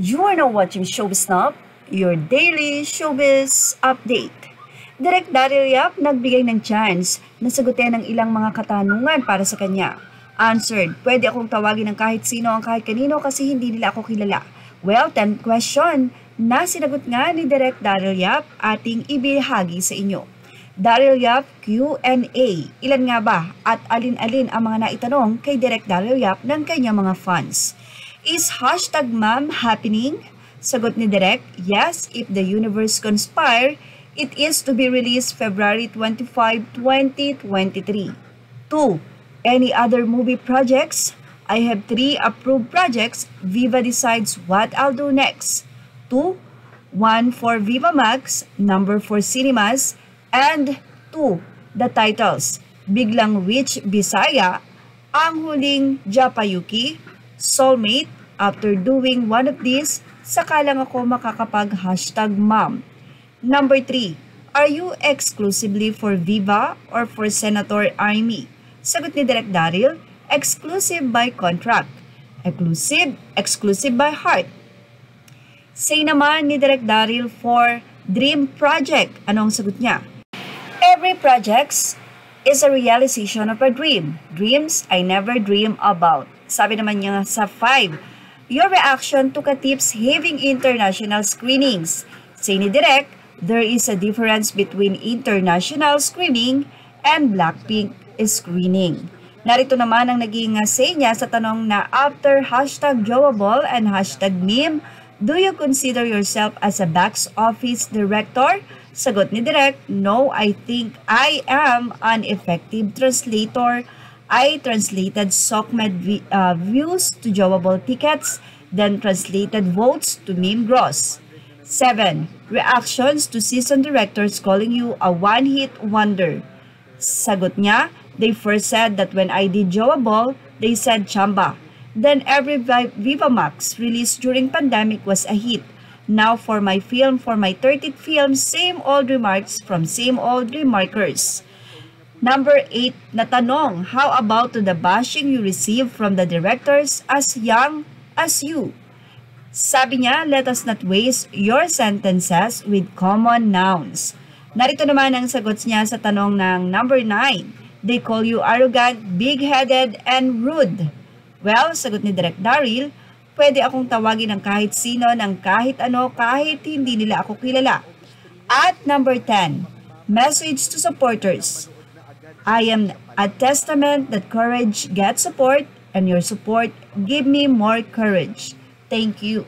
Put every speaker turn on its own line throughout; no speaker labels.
You are now watching Showbiz Snap, your daily showbiz update. Direk Daryl Yap nagbigay ng chance na sagutin ang ilang mga katanungan para sa kanya. Answered, pwede akong tawagin ng kahit sino ang kahit kanino kasi hindi nila ako kilala. Well, 10 question na sinagot nga ni Direk Daryl Yap ating ibihagi sa inyo. Daryl Yap Q&A. Ilan nga ba at alin-alin ang mga naitanong kay Direk Daryl Yap ng kanyang mga fans? Is hashtag ma'am happening? Sagot ni Direk, yes, if the universe conspire, it is to be released February 25, 2023. 2. Any other movie projects? I have three approved projects. Viva decides what I'll do next. 2. One for Viva Max, number for cinemas, and 2. The titles, Biglang Witch Bisaya, Ang Huling Japayuki, Soulmate, after doing one of these, saka lang ako makakapag hashtag mom. Number 3. Are you exclusively for Viva or for Senator Amy? Sagot ni Direk Daryl, exclusive by contract. Exclusive, exclusive by heart. Say naman ni Direk Daryl for Dream Project. Anong sagot niya? Every project is a realization of a dream. Dreams I never dream about. Sabi naman niya sa 5, your reaction to Katip's having international screenings. Say ni Direk, there is a difference between international screening and Blackpink screening. Narito naman ang naging say niya sa tanong na after hashtag Joable and hashtag meme, do you consider yourself as a box office director? Sagot ni Direk, no, I think I am an effective translator I translated SOCMED uh, views to Jowable tickets, then translated votes to meme gross. 7. Reactions to season directors calling you a one-hit wonder. Sagot niya, they first said that when I did Jowable, they said Chamba. Then every Viva Max released during pandemic was a hit. Now for my film, for my 30th film, same old remarks from same old remarkers. Number 8 na tanong, how about to the bashing you receive from the directors as young as you? Sabi niya, let us not waste your sentences with common nouns. Narito naman ang sagot niya sa tanong ng number 9. They call you arrogant, big-headed, and rude. Well, sagot ni Direk Daryl, pwede akong tawagin ng kahit sino ng kahit ano kahit hindi nila ako kilala. At number 10, message to supporters. I am a testament that courage gets support and your support give me more courage. Thank you.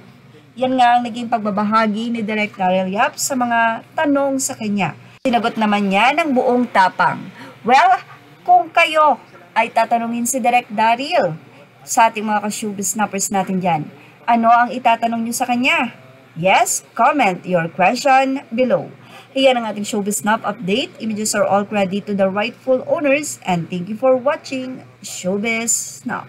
Yan nga ang naging pagbabahagi ni Direk Daryl Yap sa mga tanong sa kanya. Sinagot naman niya ng buong tapang. Well, kung kayo ay tatanungin si Direk Daryl sa ating mga ka-showbiz snappers natin dyan, ano ang itatanong niyo sa kanya? Yes, comment your question below. Iyan ang ating Showbiz Snap update. Images are all credit to the rightful owners and thank you for watching Showbiz Snap.